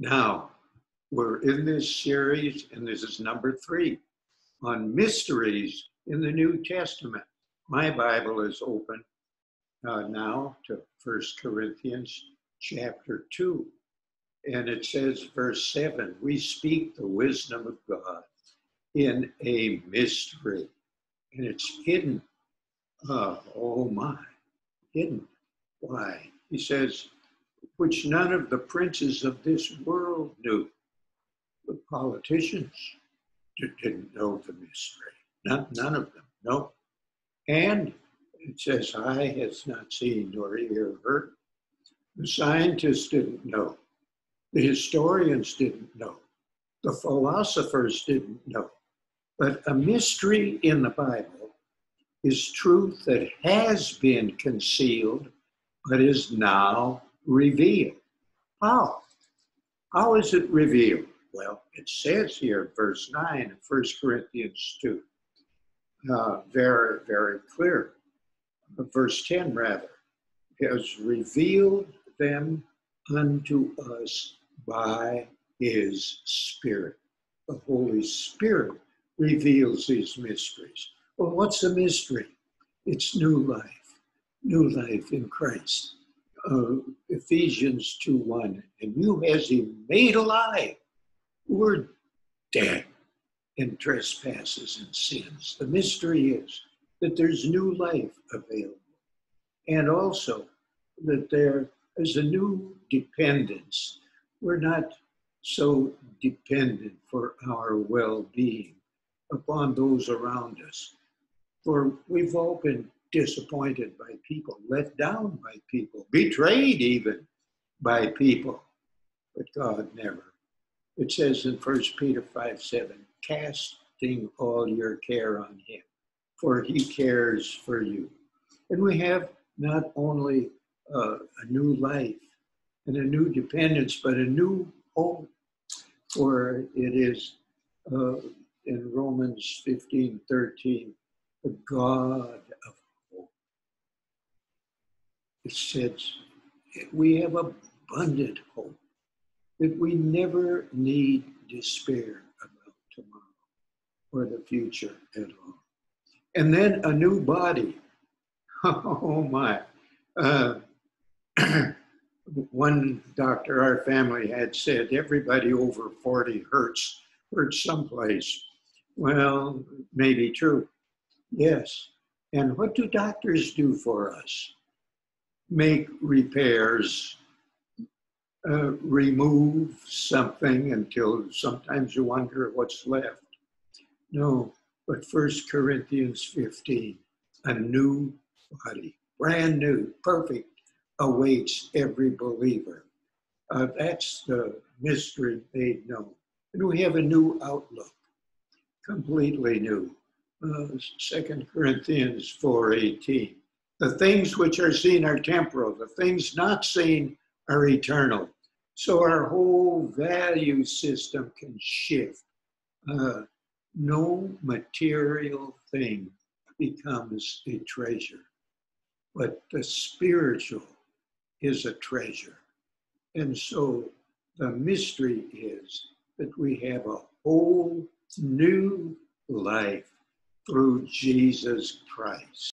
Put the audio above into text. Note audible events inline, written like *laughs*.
Now, we're in this series, and this is number three on mysteries in the New Testament. My Bible is open uh, now to First Corinthians chapter 2. And it says, verse 7 we speak the wisdom of God in a mystery, and it's hidden. Uh, oh my, hidden. Why? He says, which none of the princes of this world knew. The politicians didn't know the mystery. not, none of them, no. And it says, eye has not seen nor ear heard. The scientists didn't know. The historians didn't know. The philosophers didn't know. But a mystery in the Bible is truth that has been concealed but is now revealed. How? How is it revealed? Well, it says here, verse 9 of 1 Corinthians 2, uh, very, very clear. Verse 10, rather, has revealed them unto us by his Spirit. The Holy Spirit reveals these mysteries. Well, what's a mystery? It's new life, new life in Christ uh, Ephesians 2 1. And you has he made alive. We're dead in trespasses and sins. The mystery is that there's new life available. And also that there is a new dependence. We're not so dependent for our well being upon those around us. For we've all been disappointed by people, let down by people, betrayed even by people. But God never. It says in 1 Peter 5 7, casting all your care on Him, for He cares for you. And we have not only uh, a new life and a new dependence, but a new hope. For it is uh, in Romans 15 13, the God of it says we have abundant hope that we never need despair about tomorrow or the future at all. And then a new body. *laughs* Oh my. Uh, *clears throat* one doctor our family had said everybody over 40 hurts hurts someplace. Well, maybe true. Yes. And what do doctors do for us? Make repairs, uh, remove something until sometimes you wonder what's left. No, but First Corinthians 15, a new body, brand new, perfect, awaits every believer. Uh, that's the mystery made known. And we have a new outlook, completely new. Uh, 2 Corinthians 4.18 the things which are seen are temporal, the things not seen are eternal. So our whole value system can shift. Uh, no material thing becomes a treasure, but the spiritual is a treasure. And so the mystery is that we have a whole new life through Jesus Christ.